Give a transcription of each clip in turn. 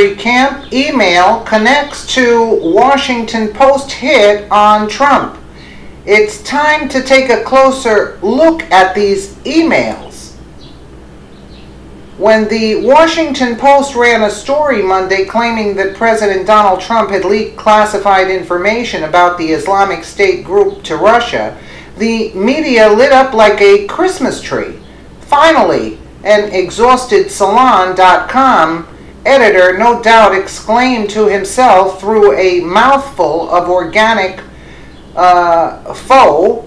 Camp email connects to Washington Post hit on Trump. It's time to take a closer look at these emails. When the Washington Post ran a story Monday claiming that President Donald Trump had leaked classified information about the Islamic State group to Russia, the media lit up like a Christmas tree. Finally, an exhausted Salon.com editor no doubt exclaimed to himself through a mouthful of organic uh, faux,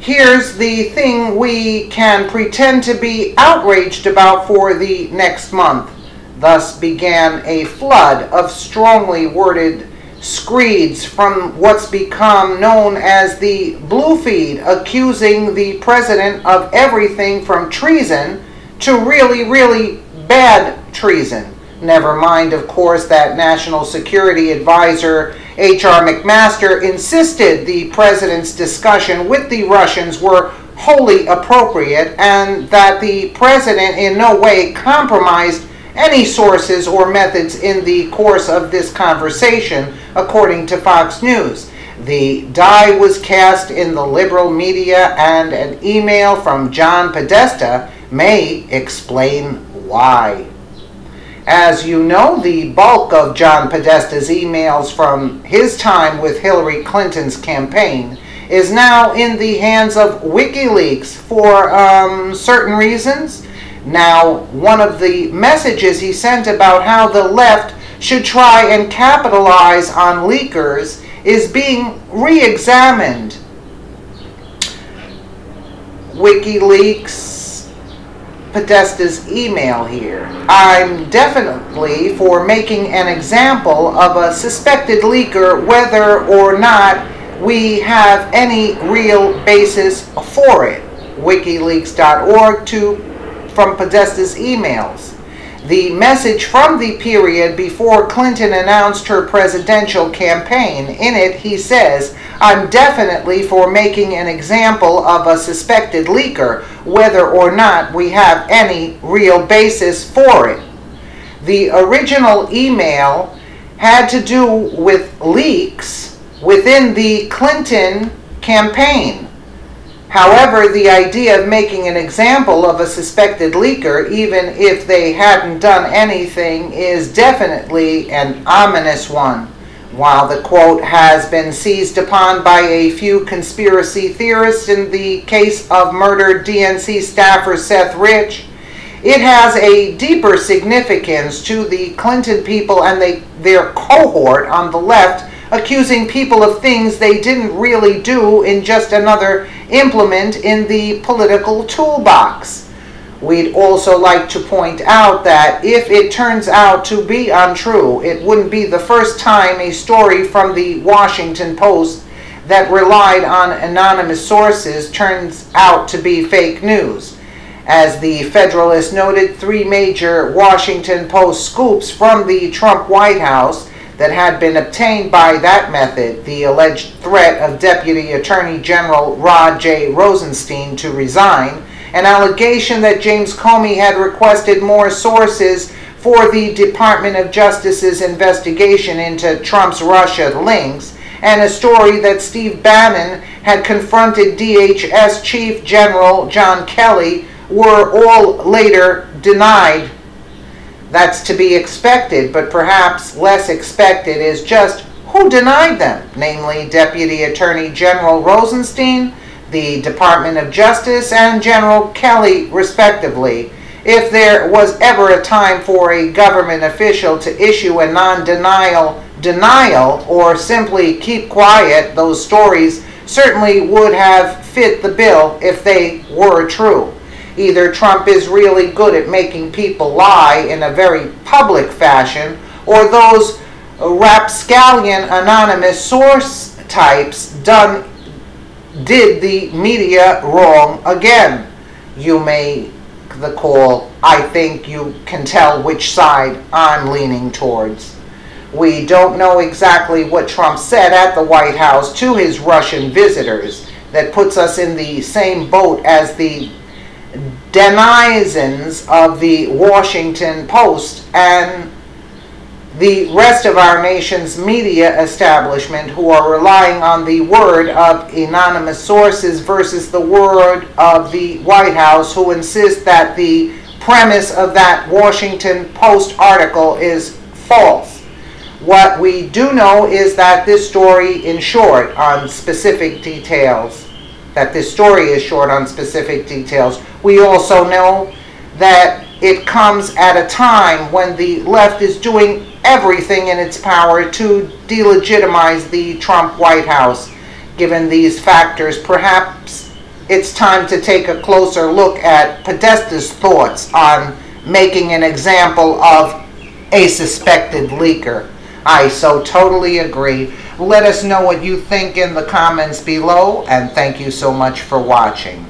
here's the thing we can pretend to be outraged about for the next month. Thus began a flood of strongly worded screeds from what's become known as the Blue Feed, accusing the president of everything from treason to really, really bad treason. Never mind, of course, that National Security Advisor H.R. McMaster insisted the president's discussion with the Russians were wholly appropriate and that the president in no way compromised any sources or methods in the course of this conversation, according to Fox News. The die was cast in the liberal media, and an email from John Podesta may explain why. As you know, the bulk of John Podesta's emails from his time with Hillary Clinton's campaign is now in the hands of WikiLeaks for um, certain reasons. Now, one of the messages he sent about how the left should try and capitalize on leakers is being re examined. WikiLeaks Podesta's email here. I'm definitely for making an example of a suspected leaker whether or not we have any real basis for it. WikiLeaks.org to from Podesta's emails. The message from the period before Clinton announced her presidential campaign. In it, he says, I'm definitely for making an example of a suspected leaker, whether or not we have any real basis for it. The original email had to do with leaks within the Clinton campaign. However, the idea of making an example of a suspected leaker, even if they hadn't done anything, is definitely an ominous one. While the quote has been seized upon by a few conspiracy theorists in the case of murdered DNC staffer Seth Rich, it has a deeper significance to the Clinton people and they, their cohort on the left accusing people of things they didn't really do in just another implement in the political toolbox. We'd also like to point out that if it turns out to be untrue, it wouldn't be the first time a story from the Washington Post that relied on anonymous sources turns out to be fake news. As the Federalist noted, three major Washington Post scoops from the Trump White House that had been obtained by that method the alleged threat of Deputy Attorney General Rod J. Rosenstein to resign, an allegation that James Comey had requested more sources for the Department of Justice's investigation into Trump's Russia links, and a story that Steve Bannon had confronted DHS Chief General John Kelly were all later denied that's to be expected, but perhaps less expected is just who denied them, namely Deputy Attorney General Rosenstein, the Department of Justice, and General Kelly, respectively. If there was ever a time for a government official to issue a non denial denial or simply keep quiet, those stories certainly would have fit the bill if they were true. Either Trump is really good at making people lie in a very public fashion, or those rapscallion anonymous source types done did the media wrong again. You may the call. I think you can tell which side I'm leaning towards. We don't know exactly what Trump said at the White House to his Russian visitors that puts us in the same boat as the denizens of the Washington Post and the rest of our nation's media establishment who are relying on the word of anonymous sources versus the word of the White House who insist that the premise of that Washington Post article is false. What we do know is that this story, in short, on specific details, that this story is short on specific details. We also know that it comes at a time when the left is doing everything in its power to delegitimize the Trump White House. Given these factors, perhaps it's time to take a closer look at Podesta's thoughts on making an example of a suspected leaker. I so totally agree. Let us know what you think in the comments below, and thank you so much for watching.